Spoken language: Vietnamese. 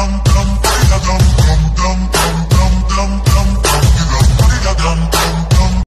prom, prom.